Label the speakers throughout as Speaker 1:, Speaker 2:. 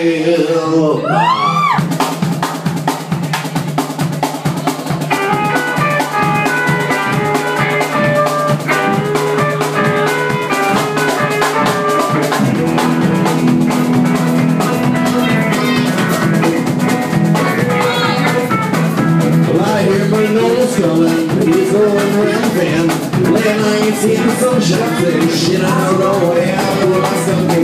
Speaker 1: He's going rampant. Like I ain't seen some shots and shit of the way.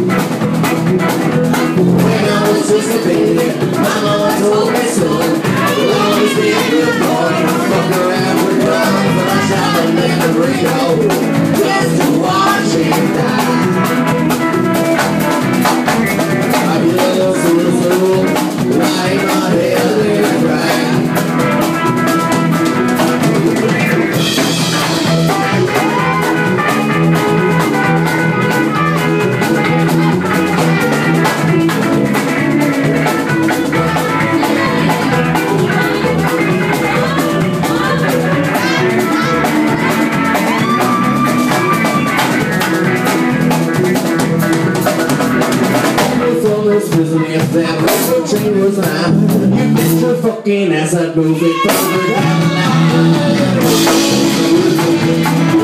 Speaker 1: When I was just a baby, my mama told me so. You'll always be a good boy, fuck around train was mine, you bet your fucking ass I'd move it. further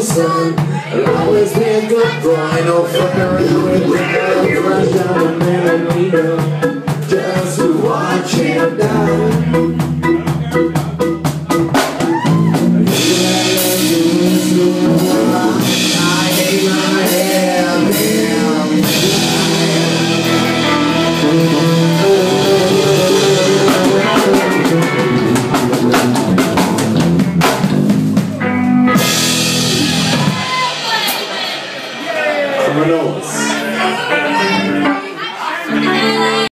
Speaker 1: me, son, I'll always be a good boy, no fucking around with the girls, rush down the middle,